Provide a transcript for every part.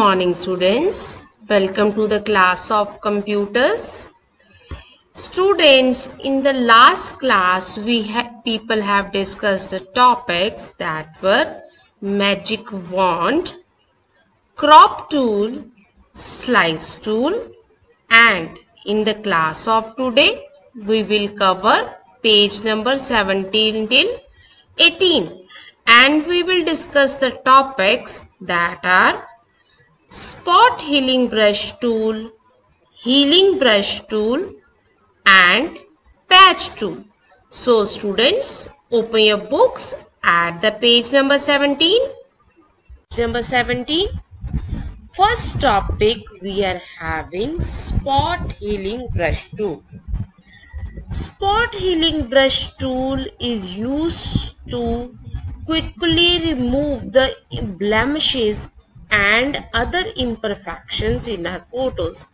morning students. Welcome to the class of computers. Students, in the last class we people have discussed the topics that were magic wand, crop tool, slice tool and in the class of today we will cover page number 17 till 18 and we will discuss the topics that are spot healing brush tool, healing brush tool and patch tool. So students open your books at the page number 17. Number 17. First topic we are having spot healing brush tool. Spot healing brush tool is used to quickly remove the blemishes and other imperfections in our photos.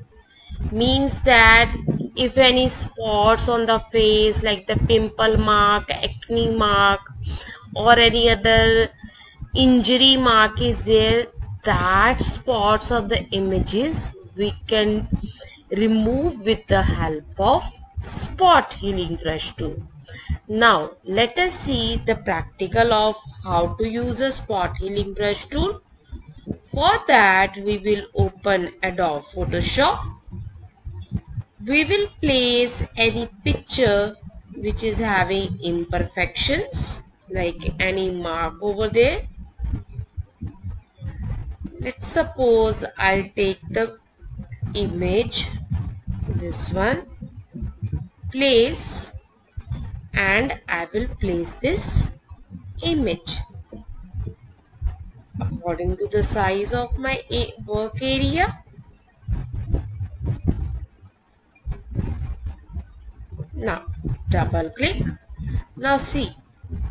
Means that if any spots on the face like the pimple mark acne mark or any other injury mark is there that spots of the images we can remove with the help of spot healing brush tool now let us see the practical of how to use a spot healing brush tool for that we will open Adobe Photoshop. We will place any picture which is having imperfections like any mark over there. Let's suppose I'll take the image this one place and I will place this image according to the size of my work area. Now double click. Now see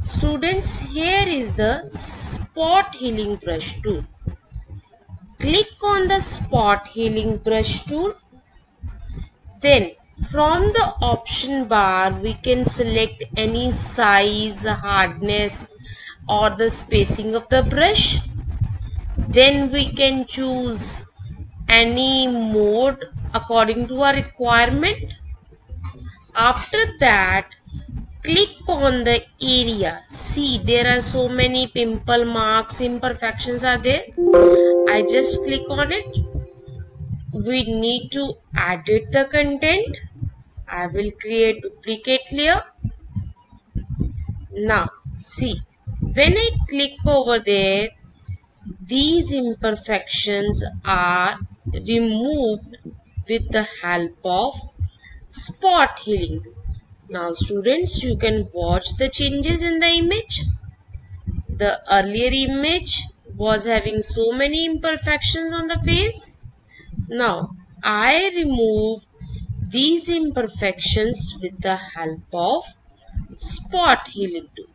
students here is the spot healing brush tool. Click on the spot healing brush tool. Then from the option bar we can select any size, hardness or the spacing of the brush then we can choose any mode according to our requirement. After that click on the area. See there are so many pimple marks imperfections are there. I just click on it. We need to edit the content. I will create duplicate layer. Now see when i click over there these imperfections are removed with the help of spot healing. Now students you can watch the changes in the image. The earlier image was having so many imperfections on the face. Now I remove these imperfections with the help of spot healing tool.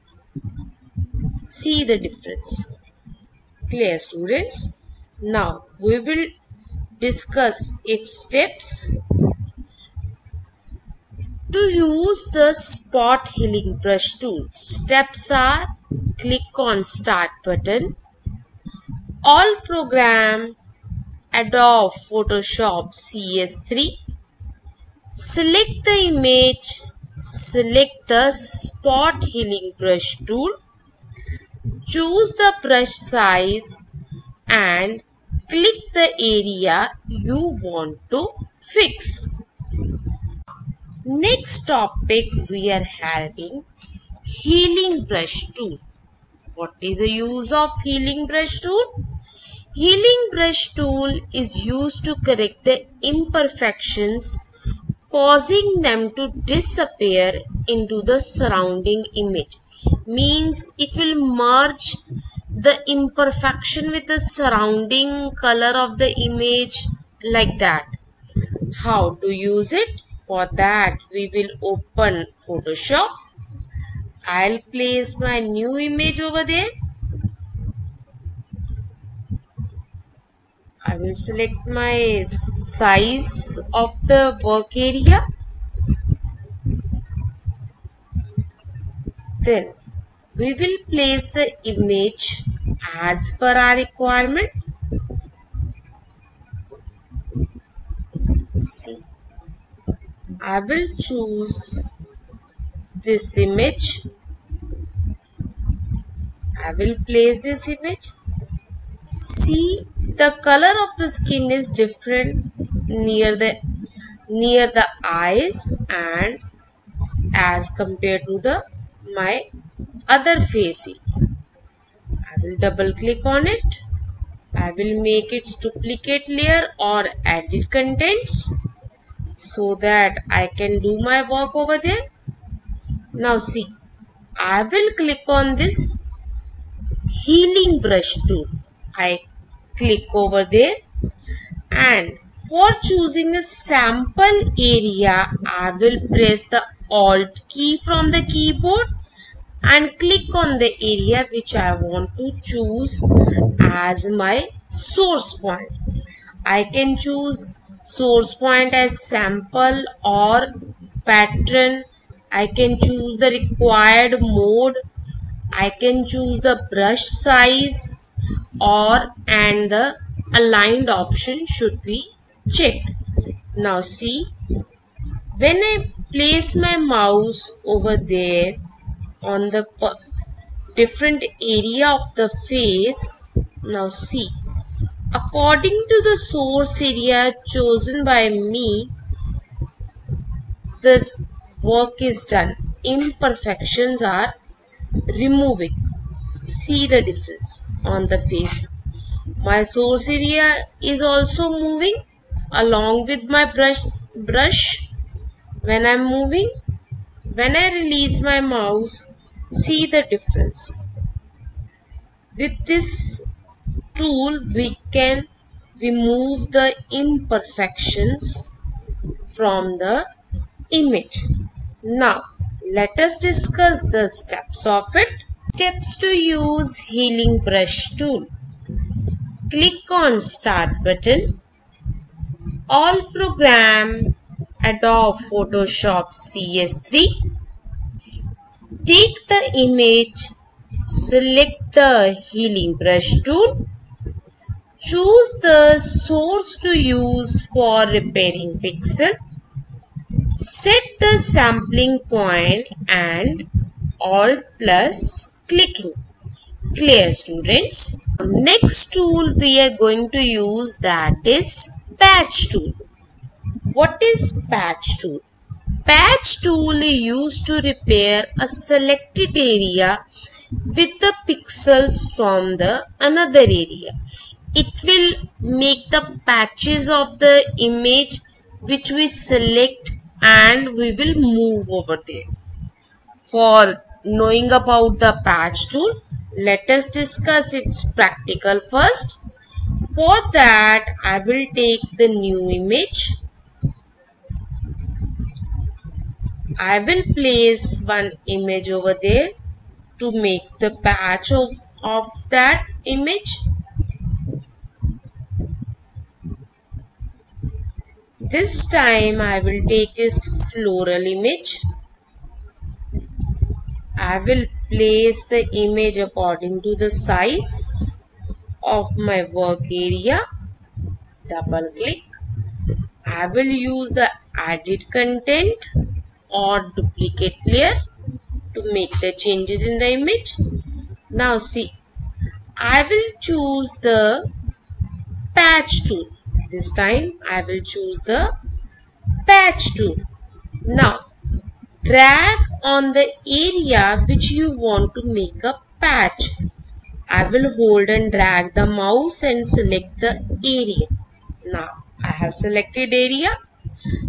See the difference clear students. Now we will discuss its steps to use the spot healing brush tool. Steps are click on start button. All program adobe photoshop cs3 select the image select the spot healing brush tool Choose the brush size and click the area you want to fix. Next topic we are having healing brush tool. What is the use of healing brush tool? Healing brush tool is used to correct the imperfections causing them to disappear into the surrounding image means it will merge the imperfection with the surrounding color of the image like that. How to use it? For that we will open photoshop. I'll place my new image over there. I will select my size of the work area. Then we will place the image as per our requirement. see I will choose this image I will place this image see the color of the skin is different near the near the eyes and as compared to the my other face I will double click on it I will make its duplicate layer or edit contents so that I can do my work over there. Now see, I will click on this healing brush tool. I click over there and for choosing a sample area, I will press the Alt key from the keyboard and click on the area which I want to choose as my source point. I can choose source point as sample or pattern. I can choose the required mode. I can choose the brush size or and the aligned option should be checked. Now see when I place my mouse over there on the different area of the face. Now see according to the source area chosen by me this work is done. Imperfections are removing. See the difference on the face. My source area is also moving along with my brush brush. When i'm moving when I release my mouse, see the difference. With this tool, we can remove the imperfections from the image. Now, let us discuss the steps of it. Steps to use healing brush tool. Click on start button. All program Adobe Photoshop CS3. Take the image, select the healing brush tool. Choose the source to use for repairing pixel. Set the sampling point and Alt plus clicking. Clear students. Next tool we are going to use that is patch tool. What is patch tool? Patch tool is used to repair a selected area with the pixels from the another area. It will make the patches of the image which we select and we will move over there. For knowing about the patch tool, let us discuss its practical first. For that, I will take the new image I will place one image over there to make the patch of, of that image. This time I will take this floral image. I will place the image according to the size of my work area. Double click. I will use the edit content or duplicate layer to make the changes in the image. Now see, I will choose the patch tool. This time I will choose the patch tool. Now drag on the area which you want to make a patch. I will hold and drag the mouse and select the area. Now I have selected area.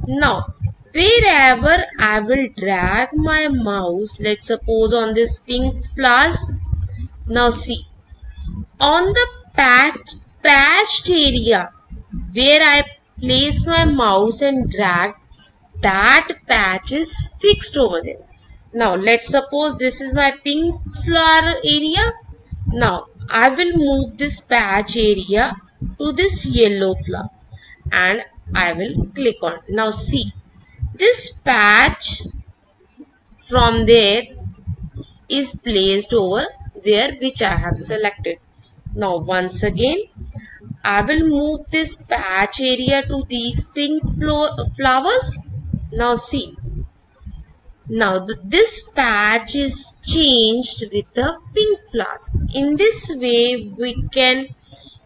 Now wherever I will drag my mouse let's suppose on this pink flowers now see on the patch patched area where I place my mouse and drag that patch is fixed over there. Now let's suppose this is my pink flower area. Now I will move this patch area to this yellow flower and I will click on now see this patch from there is placed over there which I have selected. Now once again I will move this patch area to these pink flowers. Now see. Now the, this patch is changed with the pink flowers. In this way we can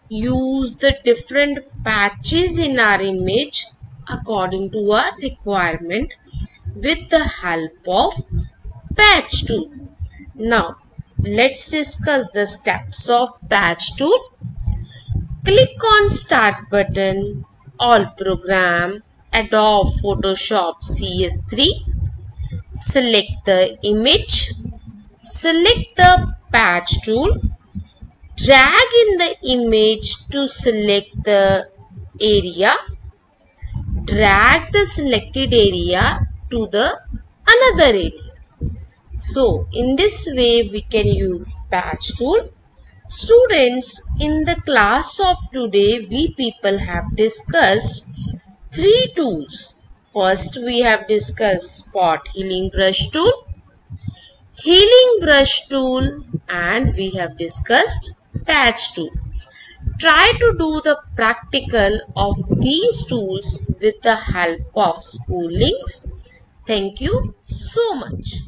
use the different patches in our image according to our requirement with the help of patch tool. Now let's discuss the steps of patch tool. Click on start button, all program, Adobe Photoshop CS3. Select the image. Select the patch tool. Drag in the image to select the area. Drag the selected area to the another area. So, in this way we can use patch tool. Students, in the class of today, we people have discussed three tools. First, we have discussed spot healing brush tool, healing brush tool and we have discussed patch tool. Try to do the practical of these tools with the help of school links. Thank you so much.